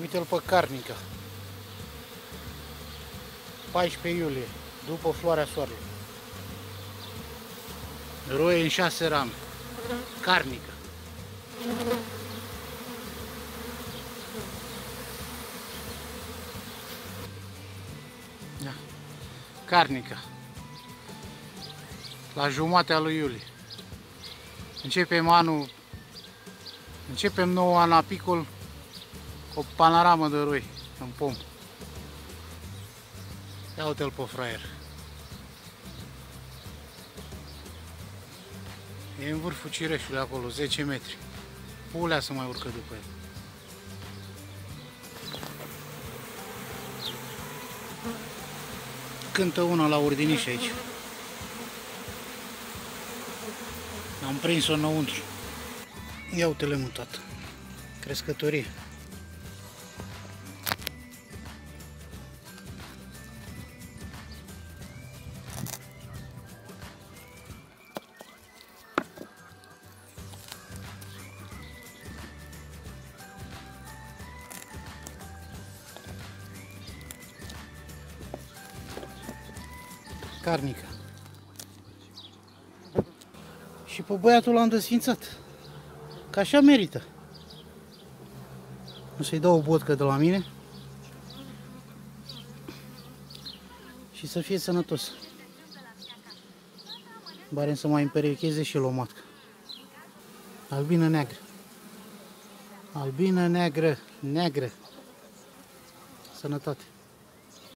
Uite-l pe Carnica. 14 iulie, după floarea soarelui. Roie în șase rame. Carnică. Da. Carnica. La jumatea lui iulie. Începem anul, începem nou an apicol cu o panoramă de roi în pom. Ia uite-l pe fraier. E în vârful cireșului acolo, 10 metri. Pulea să mai urcă după el. Cântă una la urdiniș aici. Am prins-o înăuntru. Ia uite-le mutat. Crescătorie. Carnica. Și pe băiatul l-am desfințat. Că așa merită. O să-i dau o botcă de la mine. Și să fie sănătos. Barem să mai împerecheze și el o matcă. Albină neagră. Albină neagră, neagră. Sănătate.